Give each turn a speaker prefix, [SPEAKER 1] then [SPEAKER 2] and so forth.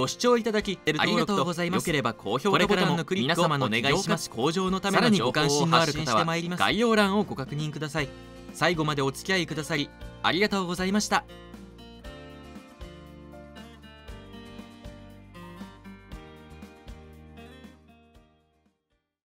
[SPEAKER 1] ご視聴いただきありがとうございます。よければ高評価ボタンのクリックをお願いします。向上のための情報を発信してまいります概要欄をご確認ください。最後までお付き合いくださりありがとうございました。